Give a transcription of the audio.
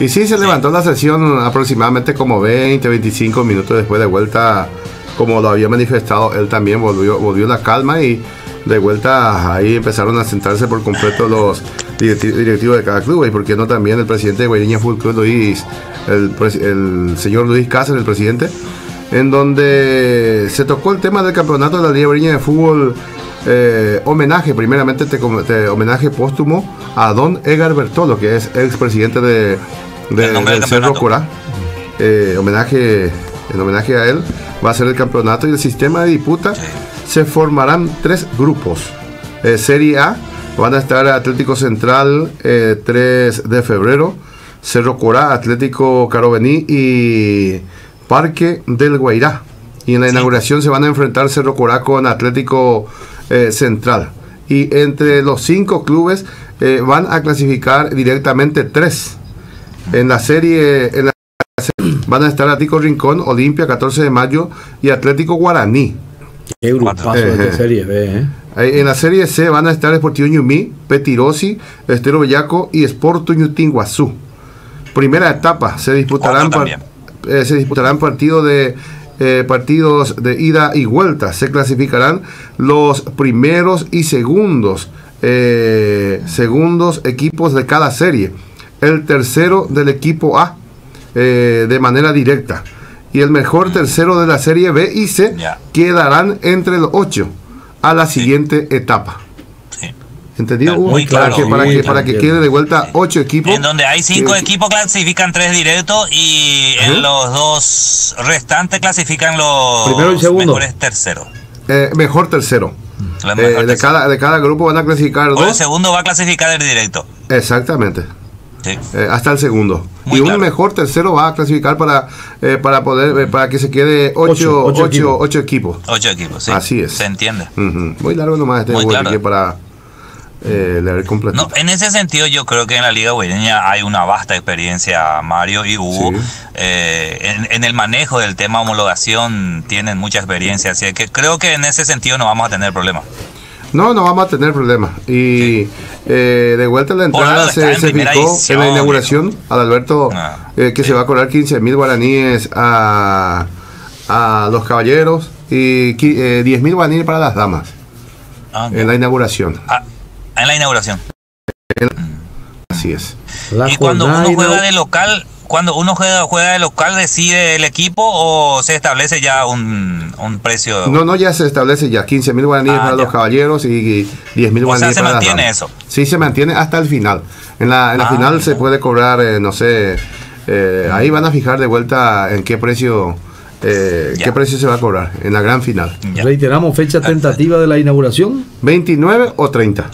Y sí, se levantó la sesión aproximadamente como 20, 25 minutos después de vuelta, como lo había manifestado, él también volvió, volvió la calma y de vuelta ahí empezaron a sentarse por completo los directivos de cada club. Y por qué no también el presidente de Guayiña Fútbol Club, Luis, el, el señor Luis Cáceres, el presidente, en donde se tocó el tema del campeonato de la Liga Guayiña de Fútbol. Eh, homenaje, primeramente te, homenaje póstumo a don Edgar Bertolo, que es ex presidente de, del Cerro Corá. Eh, homenaje, en homenaje a él va a ser el campeonato y el sistema de disputa. Se formarán tres grupos. Eh, Serie A van a estar Atlético Central 3 de febrero, Cerro Corá, Atlético Carobení y Parque del Guairá. Y en la inauguración se van a enfrentar Cerro Corá con Atlético eh, central. Y entre los cinco clubes eh, van a clasificar directamente tres. En la serie, van a estar Atlético Rincón, Olimpia, 14 de mayo y Atlético Guaraní. Qué serie B, eh. En la serie C van a estar Sportivo Ñumí, Petirosi, Estero Bellaco y Sporto Ñutinguazú. Primera etapa, se disputarán, se disputarán partidos de eh, partidos de ida y vuelta. Se clasificarán los primeros y segundos, eh, segundos equipos de cada serie. El tercero del equipo A eh, de manera directa. Y el mejor tercero de la serie B y C quedarán entre los ocho a la siguiente etapa. ¿Entendido? Muy claro. Para que, para que, quede de vuelta ocho equipos. En donde hay cinco equipos clasifican tres directos y en los dos restantes clasifican los mejores terceros. Eh, mejor tercero. Eh, de, cada, de cada grupo van a clasificar dos. el segundo va a clasificar el directo. Exactamente. Eh, hasta el segundo. y un mejor tercero va a clasificar para, para poder para que se quede ocho, ocho, ocho, equipos. ocho, equipos. sí. Así es. Se entiende. Muy largo nomás este Muy para eh, no, en ese sentido yo creo que en la Liga Guayaña hay una vasta experiencia, Mario y Hugo. Eh, en, el manejo del tema homologación tienen mucha experiencia, así que creo que en ese sentido no vamos a tener problemas. No, no vamos a tener problemas. Y eh, de vuelta a la entrada se, se fijó en la inauguración al Alberto ah, que se va a cobrar 15 mil guaraníes a, a los caballeros y 10 mil guaraníes para las damas ah, en la inauguración. Ah, en la inauguración. Así es. y cuando uno juega de local, cuando uno juega, de local, ¿decide el equipo o se establece ya un, precio? No, no, ya se establece ya 15 mil guaraníes ah, para los caballeros y 10 mil guaraníes para se mantiene eso. Sí, se mantiene hasta el final. En la, ah, final se puede cobrar, eh, no sé, eh, ahí van a fijar de vuelta en qué precio. Eh, ¿Qué precio se va a cobrar en la gran final? Reiteramos fecha tentativa de la inauguración. 29 o 30.